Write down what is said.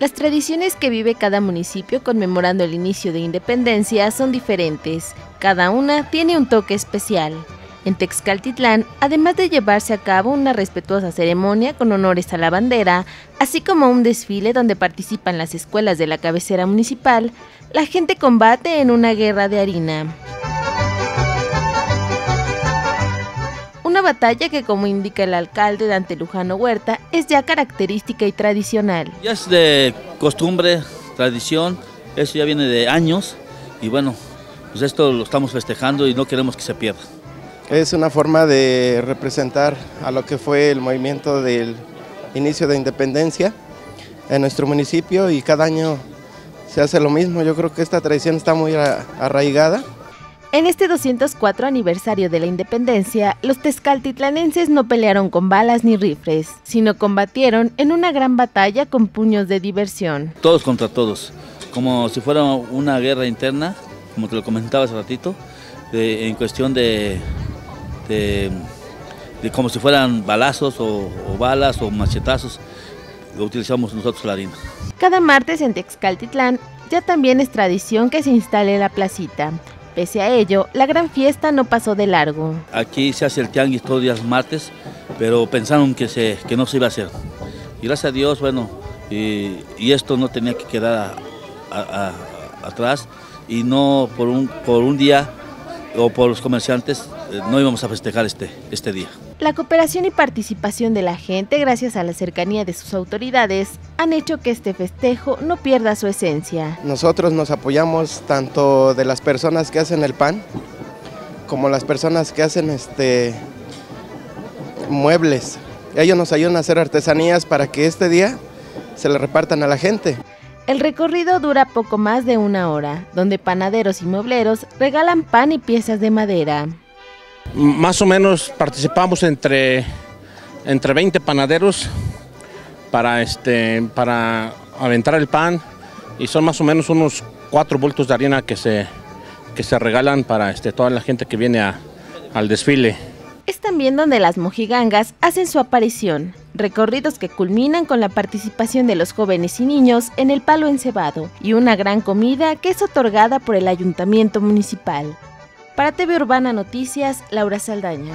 Las tradiciones que vive cada municipio conmemorando el inicio de independencia son diferentes. Cada una tiene un toque especial. En Texcaltitlán, además de llevarse a cabo una respetuosa ceremonia con honores a la bandera, así como un desfile donde participan las escuelas de la cabecera municipal, la gente combate en una guerra de harina. Una batalla que, como indica el alcalde Dante Lujano Huerta, es ya característica y tradicional. Ya es de costumbre, tradición, eso ya viene de años y bueno, pues esto lo estamos festejando y no queremos que se pierda. Es una forma de representar a lo que fue el movimiento del inicio de independencia en nuestro municipio y cada año se hace lo mismo. Yo creo que esta tradición está muy arraigada. En este 204 aniversario de la independencia, los tezcaltitlanenses no pelearon con balas ni rifles, sino combatieron en una gran batalla con puños de diversión. Todos contra todos, como si fuera una guerra interna, como te lo comentaba hace ratito, en cuestión de, de, como si fueran balazos o, o balas o machetazos, lo utilizamos nosotros la harina. Cada martes en Texcaltitlán ya también es tradición que se instale la placita, Pese a ello, la gran fiesta no pasó de largo. Aquí se hace el tianguis todos los días martes, pero pensaron que, se, que no se iba a hacer. Y gracias a Dios, bueno, y, esto no tenía que quedar atrás y no por un, por un día o por los comerciantes eh, no íbamos a festejar este, este día. La cooperación y participación de la gente, gracias a la cercanía de sus autoridades, han hecho que este festejo no pierda su esencia. Nosotros nos apoyamos tanto de las personas que hacen el pan, como las personas que hacen este muebles. Ellos nos ayudan a hacer artesanías para que este día se le repartan a la gente. El recorrido dura poco más de una hora, donde panaderos y muebleros regalan pan y piezas de madera. Más o menos participamos entre, entre 20 panaderos para, este, para aventar el pan y son más o menos unos cuatro bultos de harina que se, que se regalan para este, toda la gente que viene al desfile. Es también donde las mojigangas hacen su aparición, recorridos que culminan con la participación de los jóvenes y niños en el palo encebado y una gran comida que es otorgada por el ayuntamiento municipal. Para TV Urbana Noticias, Laura Saldaña.